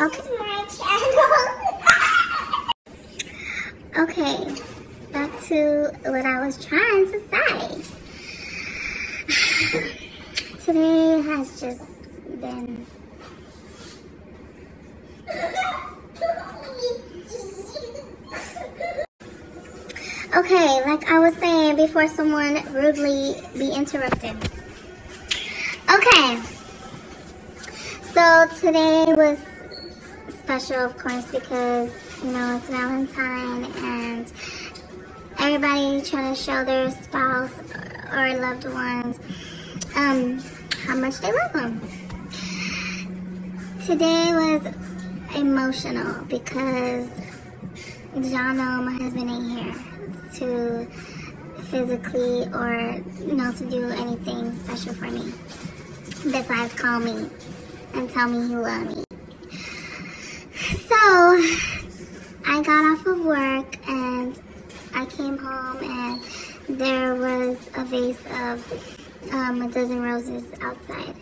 okay. is my channel. Okay, back to what I was trying to say. Today has just been Okay, like I was saying before someone rudely be interrupted. Okay. So today was special, of course, because, you know, it's Valentine and everybody trying to show their spouse or loved ones um, how much they love them. Today was emotional because know my husband ain't here to physically or you know to do anything special for me besides call me and tell me he love me. I got off of work and I came home and there was a vase of um, a dozen roses outside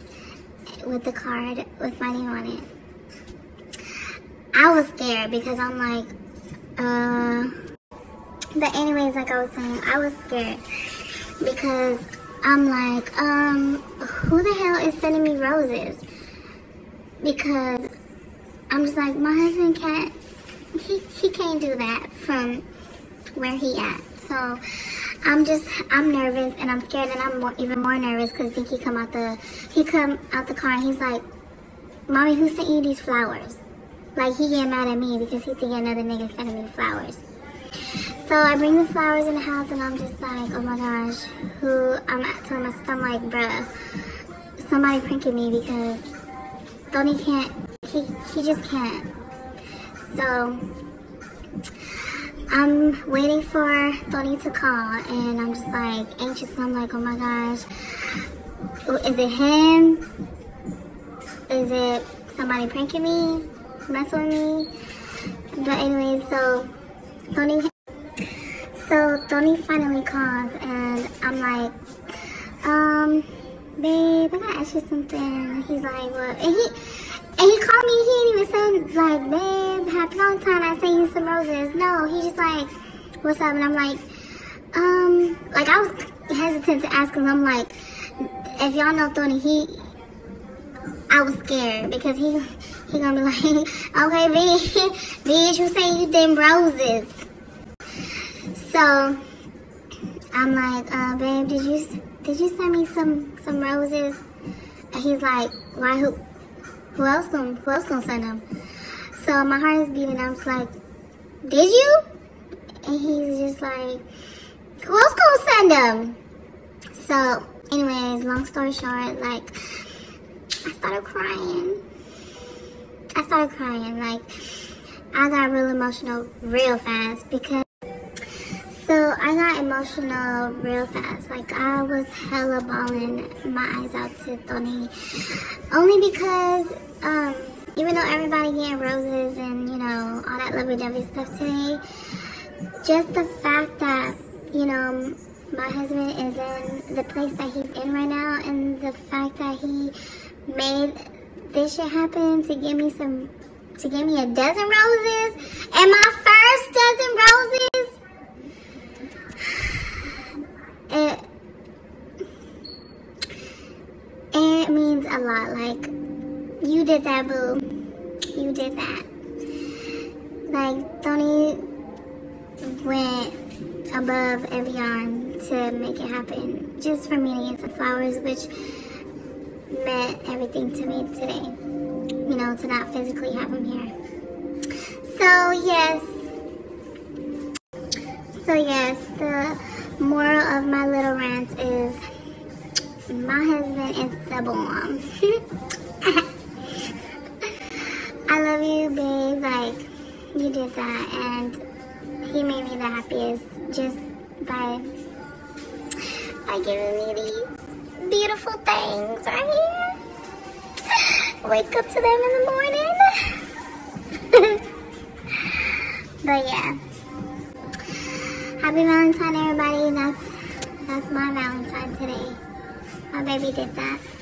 with the card with my name on it. I was scared because I'm like, uh, but anyways, like I was saying, I was scared because I'm like, um, who the hell is sending me roses? Because I'm just like, my husband can't, he, he can't do that from where he at. So I'm just, I'm nervous and I'm scared and I'm more, even more nervous because he come out the, he come out the car and he's like, mommy, who sent you these flowers? Like he get mad at me because he think another nigga sent me flowers. So I bring the flowers in the house and I'm just like, oh my gosh, who, I'm telling my sister, I'm like, bruh, somebody pranking me because Tony can't, he, he just can't. So I'm waiting for Tony to call and I'm just like anxious. I'm like, oh my gosh, is it him? Is it somebody pranking me, messing with me? But anyway, so Tony so Tony finally calls and I'm like, um, babe, I gotta ask you something. He's like, what? And he say like, babe, happy Valentine, I sent you some roses. No, he just like, what's up? And I'm like, um, like I was hesitant to ask him. I'm like, if y'all know Tony, he, I was scared because he, he gonna be like, okay, bitch, bitch, you saying you them roses. So I'm like, uh, babe, did you did you send me some some roses? And he's like, why? Who who else gonna who else gonna send him? So my heart is beating. I'm just like, did you? And he's just like, who else gonna send him? So, anyways, long story short, like I started crying. I started crying. Like I got real emotional real fast because I got emotional real fast. Like I was hella bawling my eyes out to Tony. Only because um, even though everybody getting roses and you know all that lovey-dovey stuff today, just the fact that you know my husband is in the place that he's in right now, and the fact that he made this shit happen to give me some to give me a dozen roses and my first dozen roses it it means a lot. Like you did that, boo. You did that. Like Tony went above and beyond to make it happen, just for me to get some flowers, which meant everything to me today. You know, to not physically have him here. So yes. So yes, the moral of my little rant is my husband is the bomb. I love you, babe. Like, you did that. And he made me the happiest just by, by giving me these beautiful things right here. Wake up to them in the morning. but yeah. Happy Valentine, everybody. That's that's my Valentine today. My baby did that.